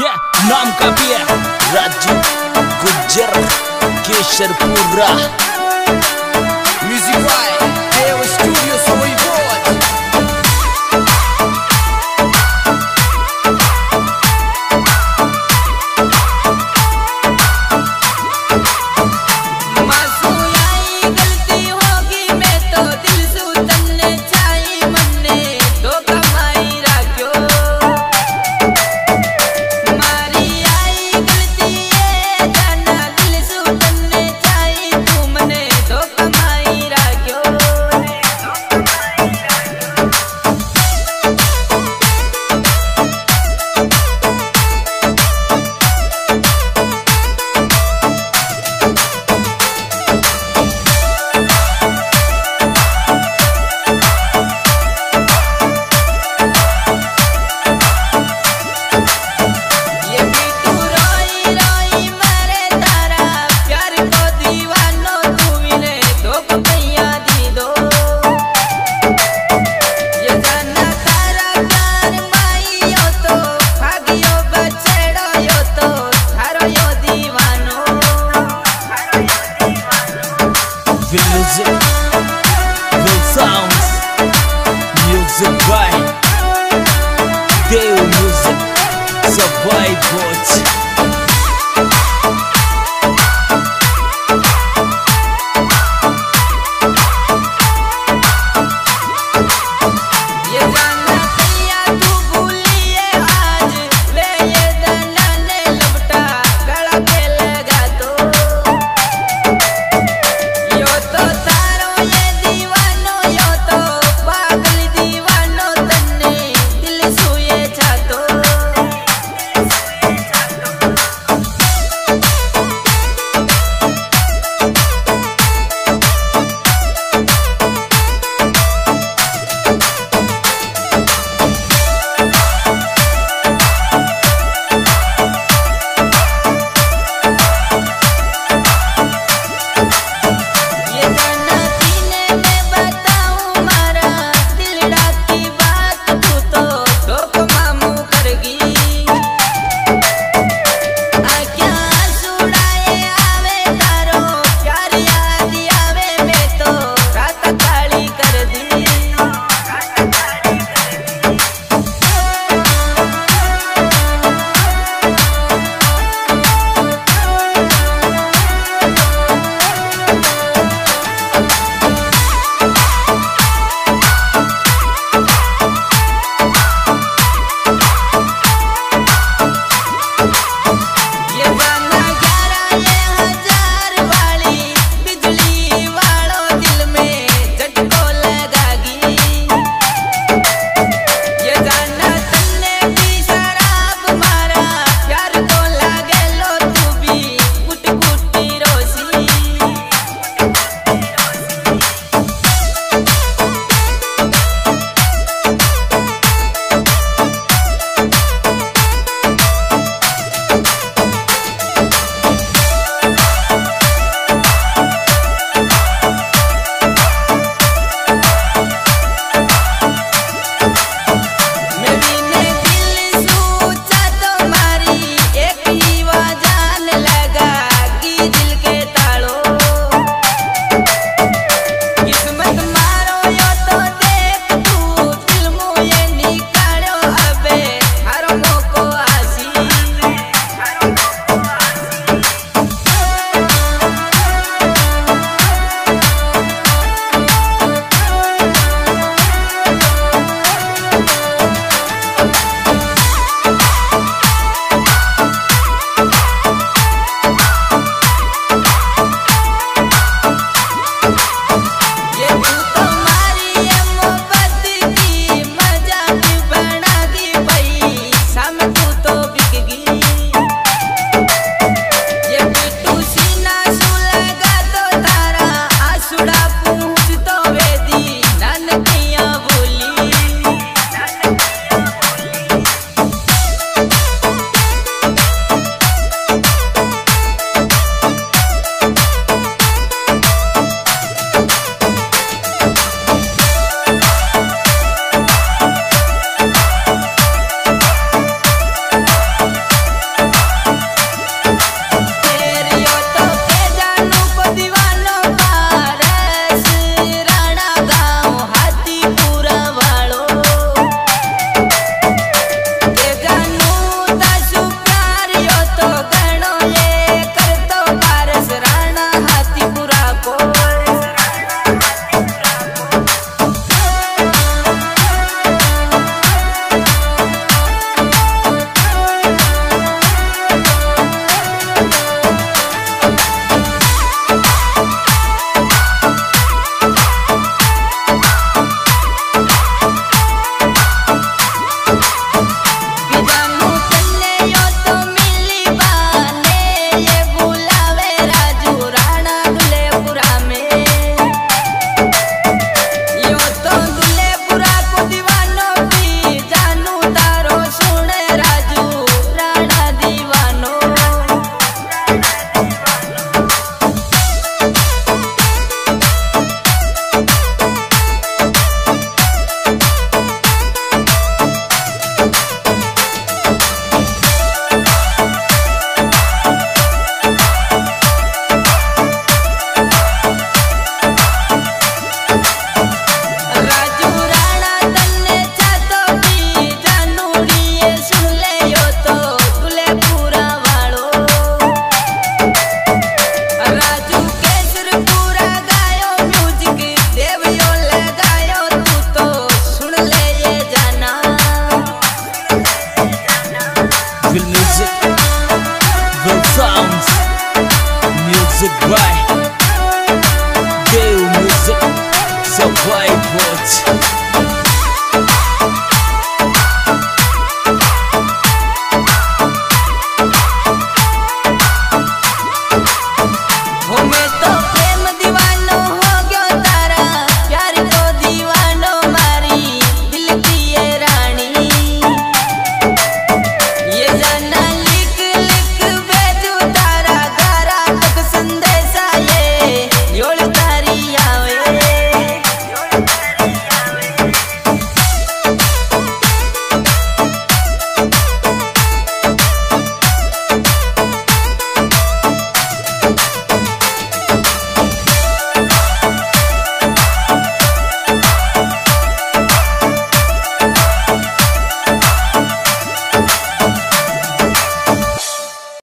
ये नाम का भी है Raju Gujjar Kesharpura Survive Teu Survive, bote goodbye